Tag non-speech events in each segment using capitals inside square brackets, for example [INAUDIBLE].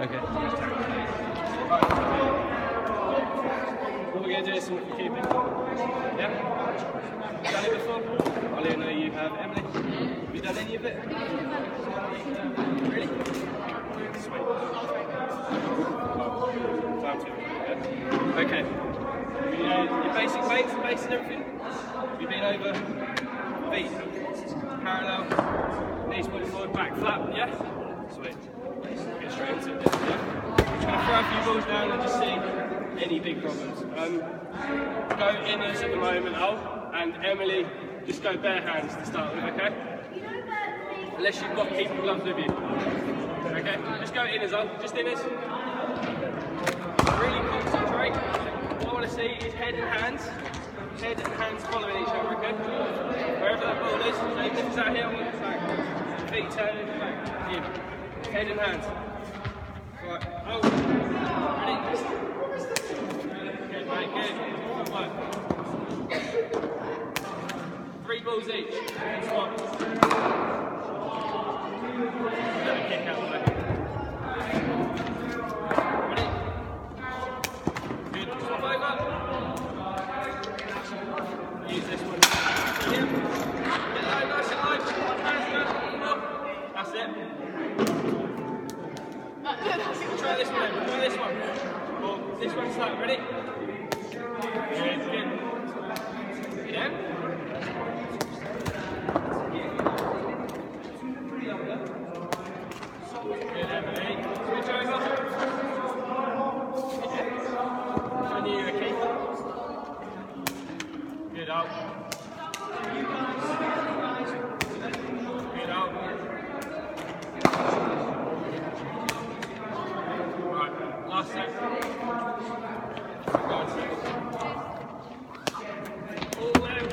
Okay. What we're going to do is some keeping. Yeah? Done it before? Let know you have. Emily, have you done any of it? Really? Sweet. Time to. Yeah? Okay. You know your basic weights and base and everything? You've been over feet parallel, knees pointing forward, back flat, yeah? Sweet. Get straight into it. Yeah? Just gonna throw a few balls down and just see any big problems. Um, go inners at the moment, and Emily, just go bare hands to start with, okay? Unless you've got keeping gloves with you. Okay, just go inners, Al, just inners. Really concentrate. What I want to see is head and hands. Head and hands following each other, okay? Wherever that ball is, so if it's out here, I want. Feet turning, in. Head and hands. Three balls each. Me kick out the way. Or this one's slow. Ready? Good. Good. Again. Good, Emily. Switch over. I knew you were keeper. Good out. Good out. Right, last set. Go on, set. All left.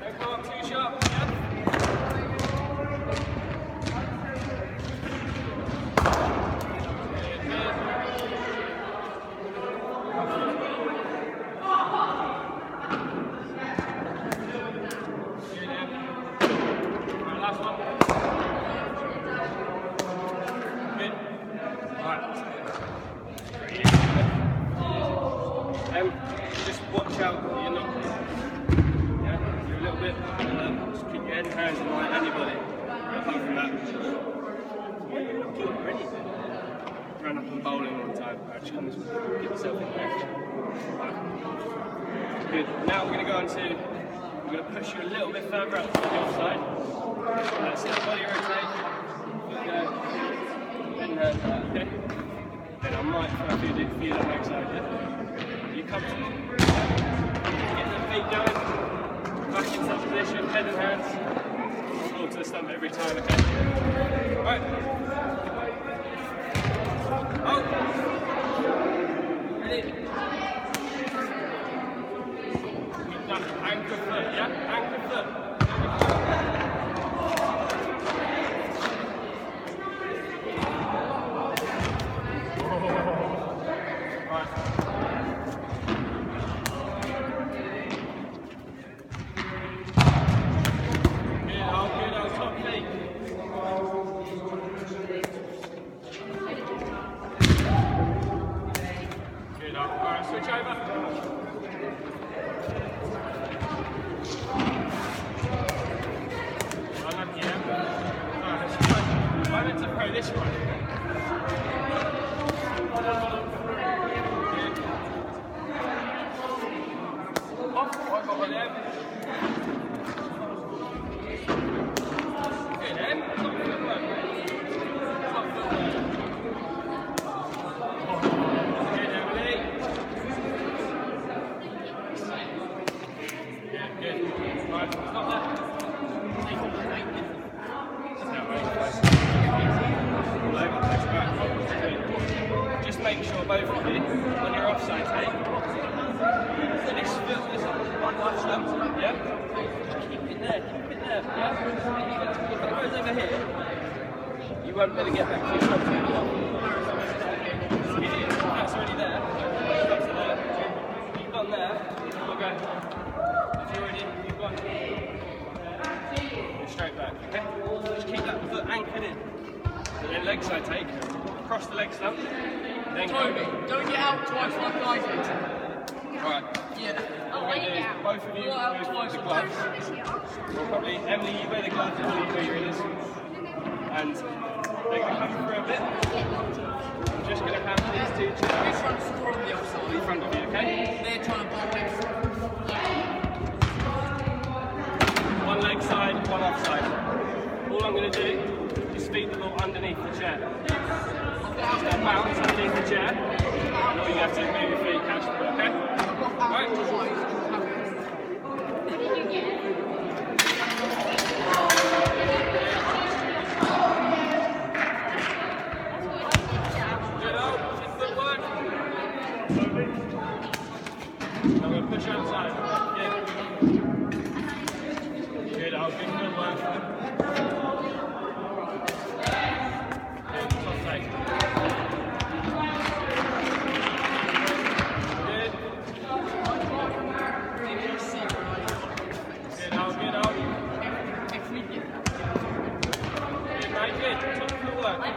Don't come up too sharp. Yeah? Good, good. Good, Em. Right, last one. Good. Right. Um, just watch out that you're not. Yeah, you're a little bit. Um, just keep your head and hands in line and your body. Apart from that, ready. Run up and bowling all the time. Right, just come this way. Get yourself in there. Right. Good. Now we're going to go into, to. I'm going to push you a little bit further up to uh, the other side. That's it. Body rotate. Head and. Uh, [LAUGHS] okay. Then I might try to do feel that next side. Yeah. You comfortable? Get the feet going. Back into that position. Head and hands. Fall to the stump every time. Okay. Right. Oh. Ready? We've done anchor foot, yeah? Anchor foot. Right. Good, oh, good, oh, top feet. Good, oh, alright, switch over. Unlucky, yeah? Alright, let's try. I meant to throw this one. Good. Off, I got one there. Good, Em. Top footwork. Top footwork. Good, Emily. Yeah, good. Right, stop there. Just make sure both of you, on your offside take, this foot is on one stump, yeah? Keep it there, keep it there, yeah? If it goes over here, you won't able to get back to your stump. That's already there. That's there. You've gone there, we'll go. If you're already, you've gone. Go straight back, okay? Just keep that foot anchored in. And then leg side take, cross the leg stump. Then go. Toby, don't get out twice like I did. Right. Yeah. What we're going to do is both of you twice the gloves. Well, probably Emily, you wear the gloves, Emily, you wear your inners. And they're going to come through a bit. I'm just going to have these two chairs We're trying to score the other in front of you, okay? They're trying to bowl this. One leg side, one off side. All I'm going to do is feed the ball underneath the chair. Just that bounce underneath the chair. And all you have to do is move your feet, catch the ball, okay? Right? Good out, good footwork. I'm going to push outside. Yeah. Good, I'll good footwork. Good, top leg. Good. Good out, good out. If we get Good, mate, good. Top footwork. Good,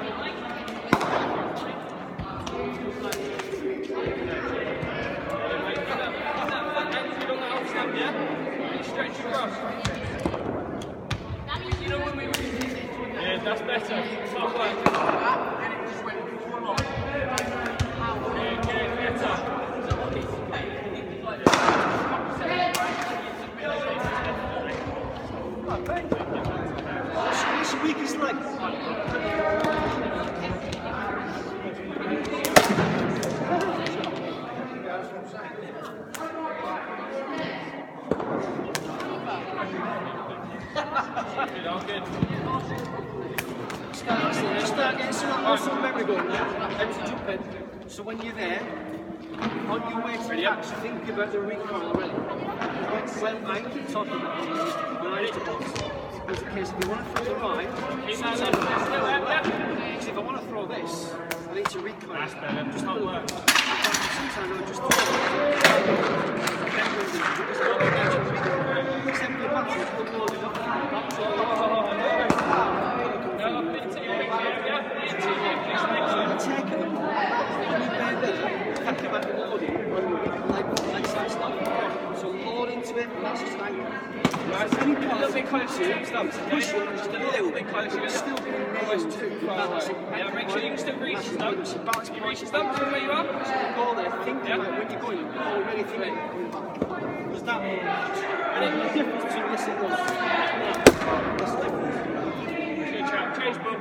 mate, keep that, keep that foot anchored on that off stump, yeah? Really stretch across. You know when we were doing this, Yeah, that's better. Top work. that, and it just went full on. Good, good, better. What's your weakest leg? Good, all good. Start, start getting some muscle memory going now. Empty jump in. So when you're there, on your way to the Ready up? catch, think about the recoil already. When, I keep talking about when I used to box, was a case if you want to throw the right, Keep that sometimes level. Still there, yeah? because if I want to throw this, I need to recoil. That's better. Just not work. Sometimes I would just throw it. Simply batting, it's loaded up. That's all. No, bit too big, yeah, yeah. Bit too big, just make sure. I'm taking them all. When you bear there, think about the loading on your leg, leg side stuff. So and that's just an angle. Nice. A little bit closer to the stumps, okay? Push it, Just a little bit closer. You're Still almost too far away. Yeah, make sure you can still reach the stumps. Can you reach the stumps from where you are? Go there, think Yeah. about when you're going, you're already thinking coming back. Because that, and the difference between this and this, that's the difference. Good chap. Change ball.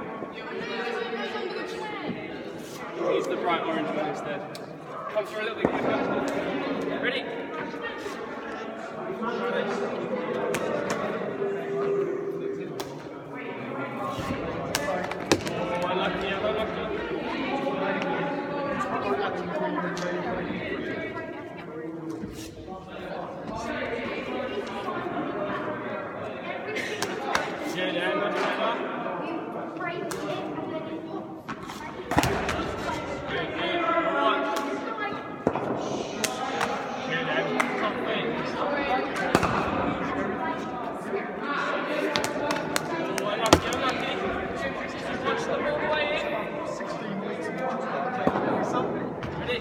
Use the bright orange one instead. Come through a little bit quicker. Ready? Oh, unlucky, yeah, unlucky. Good, and much better. Good, good. One. Good, and top things. Oh, unlucky, unlucky. Watch the ball away in. Ready?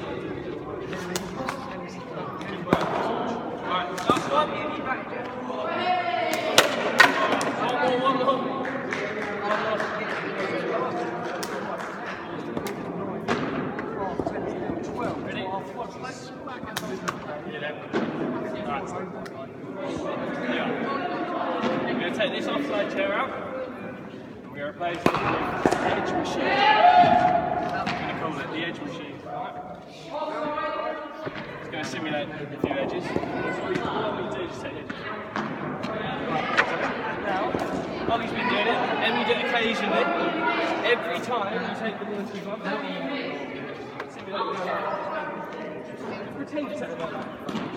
Good work. Right, last one. One more, one more. Ready? Yeah. Right. Yeah. We're going to take this offside chair out. To with the edge machine. I'm going to call it the edge machine. It's going to simulate a few edges. The. Now, Ollie's been doing it, and you do it occasionally. Every time you take the ball too far, simulate the Pretend to take the ball.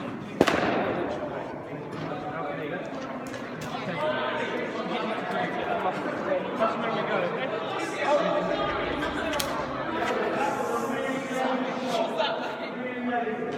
That's where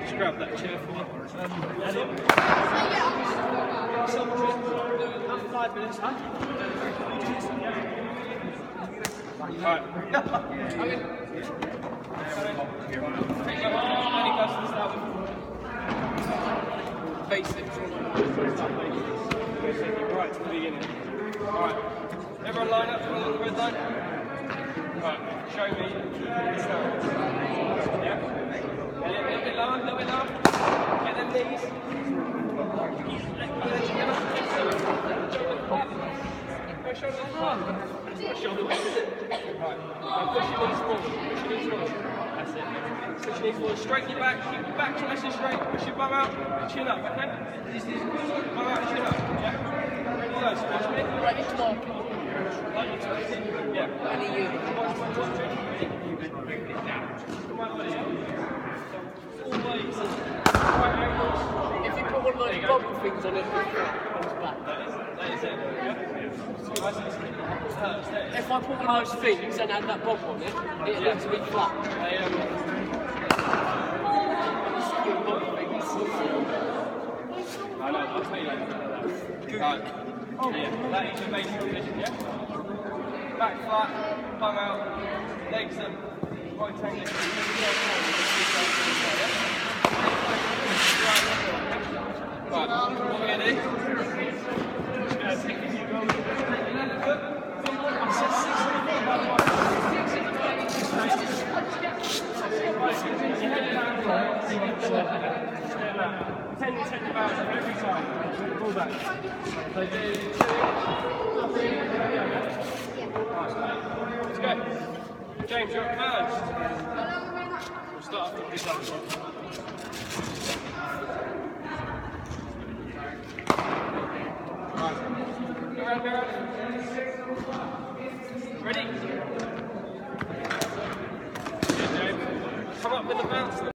Just grab that chair for me. Five minutes, huh? Basics. Right to the beginning. Alright. Everyone line up along the red line. Right, show me. Yeah? A little, little bit lower, a little bit lower. Get them knees. Go. Go push your knees forward. Straighten your back. Keep your back nice and straight. Push your bum out. Chin up, okay? Bum out, chin up. Yeah. Ready to go. Watch me. Ready to mark. If you put one of those bubble things on it, it comes back. That is, that is it. Yeah. Nice and easy. It hurts, that is. If I put one of those things and add that bubble on it, it looks a bit flat. I know, I'll tell you later. Yeah, that is your basic position, yeah? Back flat, bum out, legs up, right what we're going to do, take a few Ten centimeters every time. Pull back. So do two, three, Let's go. James, you're up first. We'll start with this one. Ready? Come up with the bounce.